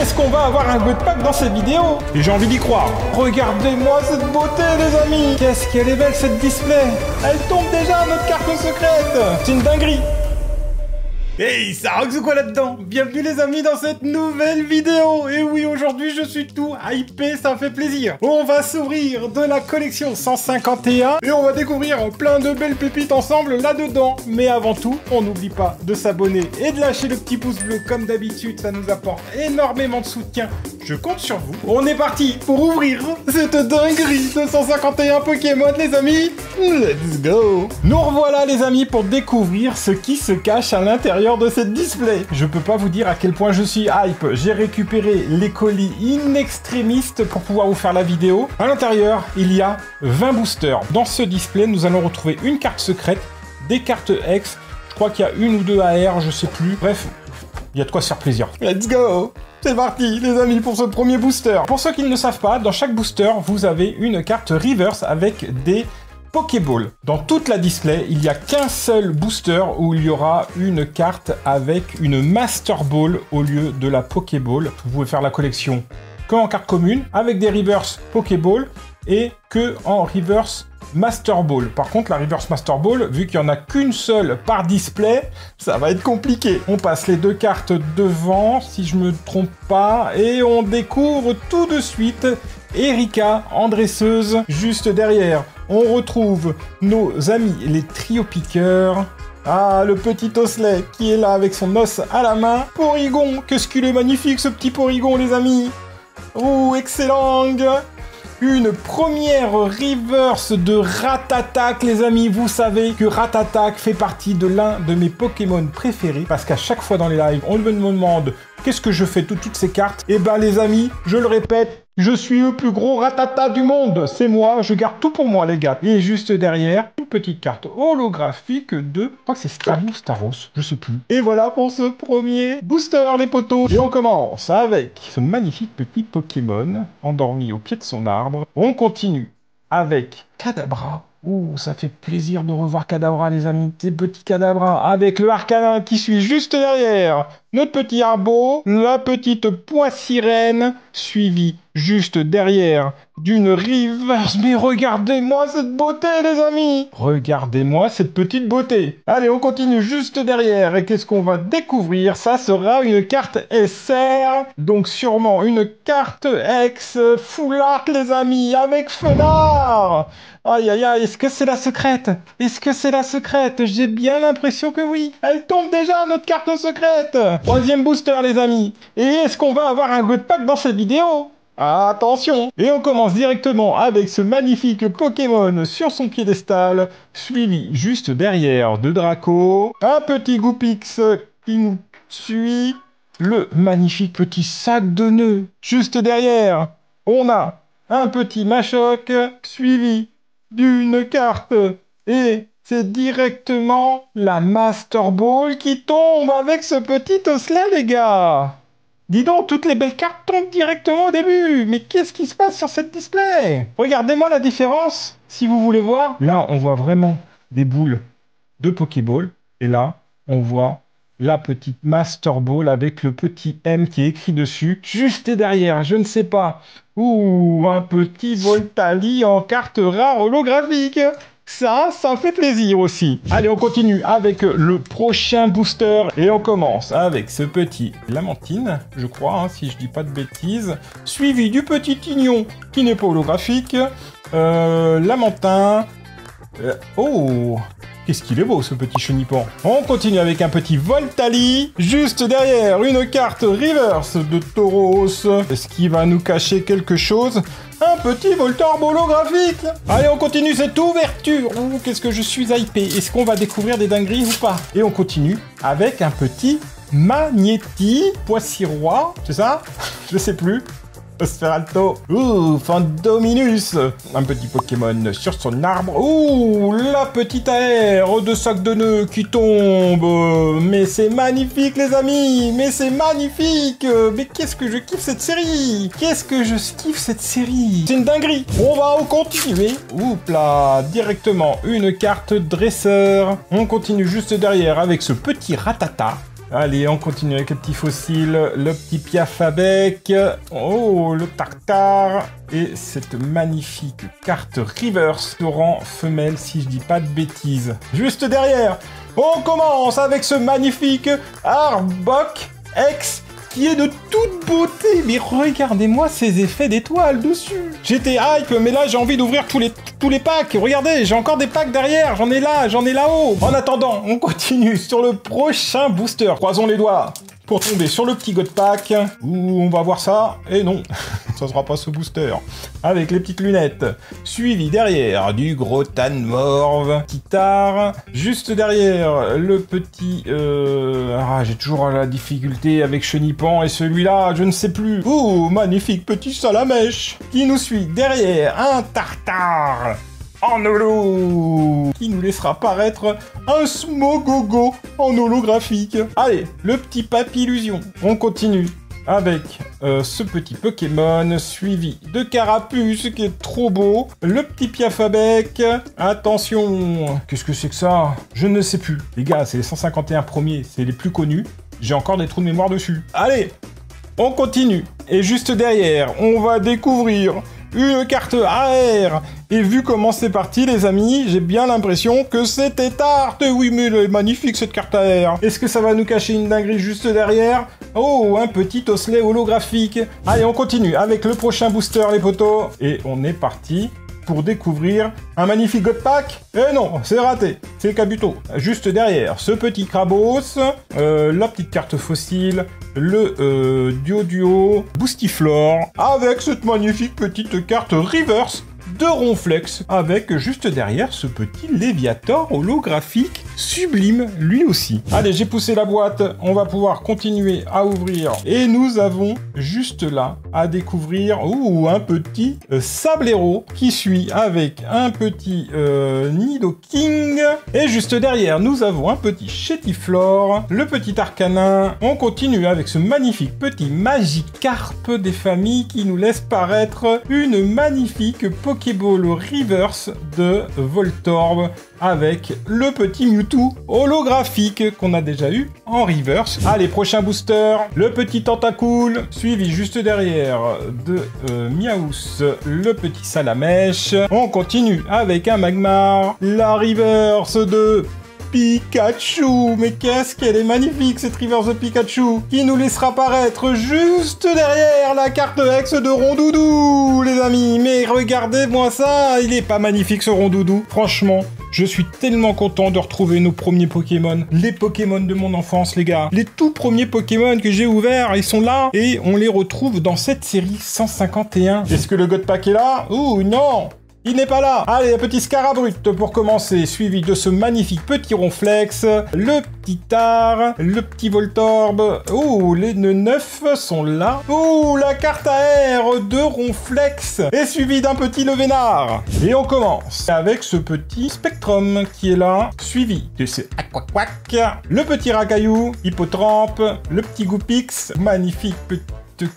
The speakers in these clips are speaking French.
Est-ce qu'on va avoir un good pack dans cette vidéo Et j'ai envie d'y croire. Regardez-moi cette beauté, les amis. Qu'est-ce qu'elle est belle, cette display. Elle tombe déjà, notre carte secrète. C'est une dinguerie Hey, ça rock quoi là-dedans? Bienvenue les amis dans cette nouvelle vidéo. Et oui, aujourd'hui je suis tout hypé, ça fait plaisir. On va s'ouvrir de la collection 151 et on va découvrir plein de belles pépites ensemble là-dedans. Mais avant tout, on n'oublie pas de s'abonner et de lâcher le petit pouce bleu comme d'habitude, ça nous apporte énormément de soutien. Je compte sur vous. On est parti pour ouvrir cette dinguerie de 151 Pokémon, les amis. Let's go. Nous revoilà, les amis, pour découvrir ce qui se cache à l'intérieur de cette display. Je peux pas vous dire à quel point je suis hype. J'ai récupéré les colis in extrémistes pour pouvoir vous faire la vidéo. À l'intérieur, il y a 20 boosters. Dans ce display, nous allons retrouver une carte secrète, des cartes X, je crois qu'il y a une ou deux AR, je sais plus. Bref, il y a de quoi se faire plaisir. Let's go c'est parti, les amis, pour ce premier booster. Pour ceux qui ne le savent pas, dans chaque booster, vous avez une carte reverse avec des Pokéball. Dans toute la display, il n'y a qu'un seul booster où il y aura une carte avec une Master Ball au lieu de la Pokéball. Vous pouvez faire la collection que en carte commune, avec des reverse Pokéball et que en reverse Master Ball. Par contre, la Reverse Master Ball, vu qu'il n'y en a qu'une seule par display, ça va être compliqué. On passe les deux cartes devant, si je me trompe pas, et on découvre tout de suite Erika en dresseuse juste derrière. On retrouve nos amis les trio piqueurs. Ah, le petit osselet qui est là avec son os à la main. Porygon, qu'est-ce qu'il est magnifique ce petit Porygon les amis. Oh, excellent une première reverse de Ratatak, les amis. Vous savez que Ratatak fait partie de l'un de mes Pokémon préférés parce qu'à chaque fois dans les lives, on me demande qu'est-ce que je fais de toutes ces cartes? Eh ben les amis, je le répète, je suis le plus gros ratata du monde. C'est moi, je garde tout pour moi les gars. Et juste derrière, une petite carte holographique de... Je crois que c'est Staros, Staros, je sais plus. Et voilà pour ce premier booster les potos. Et on commence avec ce magnifique petit Pokémon endormi au pied de son arbre. On continue avec Kadabra. Ouh, ça fait plaisir de revoir Kadabra, les amis. Ces petits Kadabra avec le Arcanin qui suit juste derrière. Notre petit Arbo, la petite poix sirène, suivi juste derrière d'une reverse. Mais regardez-moi cette beauté, les amis Regardez-moi cette petite beauté. Allez, on continue juste derrière. Et qu'est-ce qu'on va découvrir? Ça sera une carte SR. Donc sûrement une carte ex full art, les amis, avec Fenard Aïe aïe aïe, est-ce que c'est la secrète? Est-ce que c'est la secrète? J'ai bien l'impression que oui. Elle tombe déjà, notre carte secrète Troisième booster, les amis. Et est-ce qu'on va avoir un good pack dans cette vidéo? Attention Et on commence directement avec ce magnifique Pokémon sur son piédestal, suivi juste derrière de Draco, un petit Goupix qui nous suit, le magnifique petit sac de nœuds juste derrière. On a un petit Machoc suivi d'une carte et c'est directement la Master Ball qui tombe avec ce petit osselet les gars Dis donc, toutes les belles cartes tombent directement au début. Mais qu'est-ce qui se passe sur cette display? Regardez-moi la différence, si vous voulez voir. Là, on voit vraiment des boules de Pokéball. Et là, on voit la petite Master Ball avec le petit M qui est écrit dessus. Juste derrière, je ne sais pas. Ouh, un petit Voltali en carte rare holographique. Ça, ça fait plaisir aussi. Allez, on continue avec le prochain booster. Et on commence avec ce petit Lamentine, je crois, hein, si je dis pas de bêtises. Suivi du petit Tignon, qui n'est pas holographique. Euh, Lamentin. Euh, oh Qu'est-ce qu'il est beau ce petit chenipan. On continue avec un petit Voltali. Juste derrière, une carte reverse de Tauros. Est-ce qu'il va nous cacher quelque chose? Un petit Voltorb holographique Allez, on continue cette ouverture qu'est-ce que je suis hypé Est-ce qu'on va découvrir des dingueries ou pas? Et on continue avec un petit Magnéti Poissirois, c'est ça? Je sais plus. Sferalto. Ouh, Fandominus. Un petit Pokémon sur son arbre. Ouh, la petite air de sac de nœuds qui tombe. Mais c'est magnifique, les amis. Mais c'est magnifique. Mais qu'est-ce que je kiffe cette série. Qu'est-ce que je kiffe cette série. C'est une dinguerie. On va continuer. Oups là, directement une carte dresseur. On continue juste derrière avec ce petit ratata Allez, on continue avec le petit fossile, le petit piaf. Oh, le tartare. Et cette magnifique carte reverse rang femelle, si je dis pas de bêtises. Juste derrière, on commence avec ce magnifique Arbok X qui est de toute beauté. Mais regardez-moi ces effets d'étoiles dessus. J'étais hype, mais là j'ai envie d'ouvrir tous les, tous les packs. Regardez, j'ai encore des packs derrière. J'en ai là, j'en ai là-haut. En attendant, on continue sur le prochain booster. Croisons les doigts pour tomber sur le petit God Pack, on va voir ça, et non, ça sera pas ce booster, avec les petites lunettes, suivi derrière du gros Tan Morve, Titar, juste derrière le petit... Euh... Ah, j'ai toujours la difficulté avec Chenipan, et celui-là, je ne sais plus. Oh, magnifique petit salamèche, qui nous suit derrière un Tartare en holo qui nous laissera paraître un Smogogo en holographique. Allez, le petit papillusion. On continue avec euh, ce petit Pokémon suivi de Carapuce qui est trop beau, le petit Piafabec, attention, qu'est-ce que c'est que ça? Je ne sais plus. Les gars, c'est les 151 premiers, c'est les plus connus. J'ai encore des trous de mémoire dessus. Allez, on continue. Et juste derrière, on va découvrir une carte AR. Et vu comment c'est parti, les amis, j'ai bien l'impression que c'était tarte. Oui, mais elle est magnifique cette carte AR. Est-ce que ça va nous cacher une dinguerie juste derrière? Oh, un petit osselet holographique. Allez, on continue avec le prochain booster, les potos. Et on est parti pour découvrir un magnifique God Pack. Eh non, c'est raté, c'est Kabuto. Juste derrière, ce petit Krabos, euh, la petite carte fossile, le euh, Duo Duo Boostiflore, avec cette magnifique petite carte Reverse de Ronflex, avec juste derrière ce petit Léviator holographique sublime lui aussi. Allez, j'ai poussé la boîte, on va pouvoir continuer à ouvrir. Et nous avons juste là à découvrir ou un petit euh, Sablero qui suit avec un petit euh, Nido King. Et juste derrière, nous avons un petit Chetiflore, le petit Arcanin. On continue avec ce magnifique petit Magikarp des familles qui nous laisse paraître une magnifique Pokéball Reverse de Voltorb avec le petit Mewtwo holographique qu'on a déjà eu en reverse. Allez, prochain booster, le petit Tentacool, suivi juste derrière de euh, Miaous, le petit Salamèche. On continue avec un Magmar, la reverse de Pikachu Mais qu'est-ce qu'elle est magnifique cette Reverse de Pikachu Qui nous laissera paraître juste derrière la carte ex de Rondoudou, les amis Mais regardez-moi ça Il est pas magnifique ce Rondoudou Franchement, je suis tellement content de retrouver nos premiers Pokémon. Les Pokémon de mon enfance, les gars. Les tout premiers Pokémon que j'ai ouverts, ils sont là. Et on les retrouve dans cette série 151. Est-ce que le God Pack est là? Ouh, non il n'est pas là Allez, un petit Scarabrut pour commencer, suivi de ce magnifique petit Ronflex, le petit Tar, le petit Voltorb. Oh, les nœuds neufs sont là. Oh, la carte AR de Ronflex est suivi d'un petit Levénard. Et on commence avec ce petit Spectrum qui est là, suivi de ce Aquaquac, le petit Racaillou, Hippotrampe, le petit Goupix, magnifique petit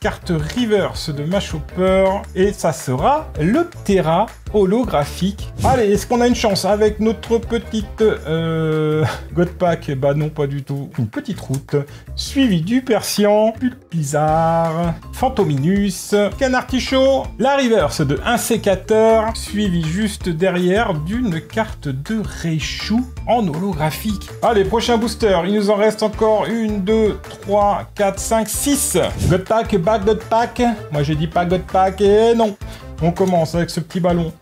carte reverse de Machopper et ça sera le Terra holographique. Allez, est-ce qu'on a une chance avec notre petite euh, God Pack? Bah non, pas du tout. Une petite route, suivie du Persian, Pulpizarre, Fantominus, Canartichaud, la reverse de Insécateur, suivi juste derrière d'une carte de Reichou en holographique. Allez, prochain booster, il nous en reste encore une, deux, trois, quatre, cinq, six. God Pack, back God Pack. Moi j'ai dit pas God Pack et non. On commence avec ce petit ballon.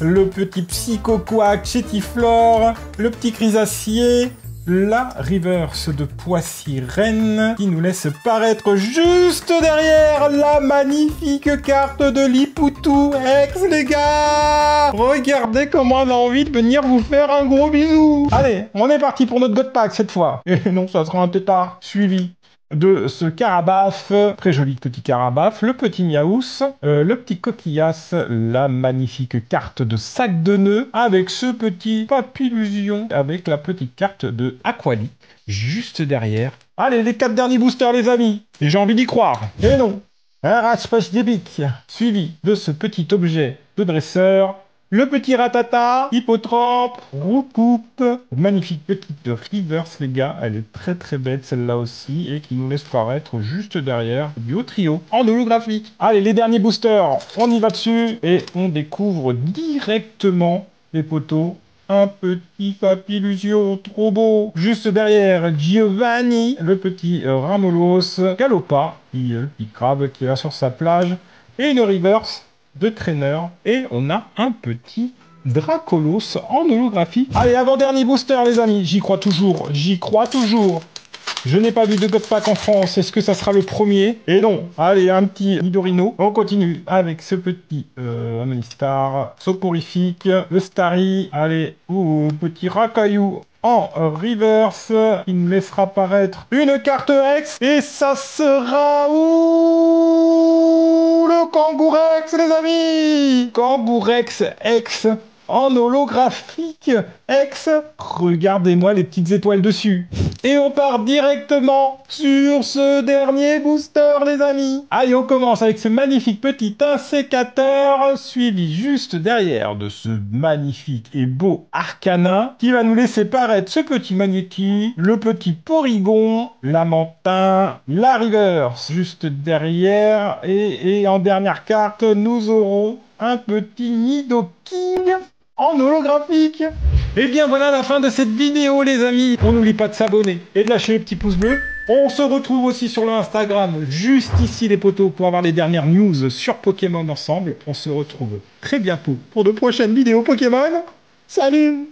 Le petit Psychoquack Chetiflore, le petit Chrysacier, la reverse de Poissy-Rennes qui nous laisse paraître juste derrière la magnifique carte de Lipoutou. Ex, les gars! Regardez comment on a envie de venir vous faire un gros bisou. Allez, on est parti pour notre God Pack cette fois. Et non, ça sera un tétard. Suivi de ce carabaf, très joli petit carabaf, le petit miaous, euh, le petit coquillas, la magnifique carte de sac de nœuds, avec ce petit papillusion, avec la petite carte de Aquali, juste derrière. Allez, les quatre derniers boosters, les amis. Et j'ai envie d'y croire. Et non. Un Raspace suivi de ce petit objet de dresseur, le petit ratata, hippotrampe, roucoupe, magnifique petite reverse les gars, elle est très très belle celle-là aussi, et qui nous laisse paraître juste derrière du trio. En holographique. Allez, les derniers boosters, on y va dessus, et on découvre directement les poteaux. Un petit papillusio trop beau. Juste derrière, Giovanni, le petit Ramolos, Galopa, qui, euh, qui crabe, qui est sur sa plage, et une reverse de trainer. Et on a un petit Dracolos en holographie. Allez, avant-dernier booster, les amis. J'y crois toujours. J'y crois toujours. Je n'ai pas vu de God Pack en France. Est-ce que ça sera le premier? Et non. Allez, un petit Nidorino. On continue avec ce petit euh, Star, soporifique, le Starry. Allez, ou petit Rakayu en reverse. Il me laissera apparaître une carte X. Et ça sera où? Kangourex, les amis. Kangourex X en holographique X. Regardez-moi les petites étoiles dessus. Et on part directement sur ce dernier booster, les amis. Allez, on commence avec ce magnifique petit insécateur, suivi juste derrière de ce magnifique et beau Arcana, qui va nous laisser paraître ce petit Magnéti, le petit Porygon, Lamentin, la Reverse, juste derrière. Et en dernière carte, nous aurons un petit Nidoking en holographique. Et eh bien voilà la fin de cette vidéo les amis. On n'oublie pas de s'abonner et de lâcher le petit pouce bleu. On se retrouve aussi sur le Instagram, juste ici les potos, pour avoir les dernières news sur Pokémon ensemble. On se retrouve très bientôt pour de prochaines vidéos Pokémon. Salut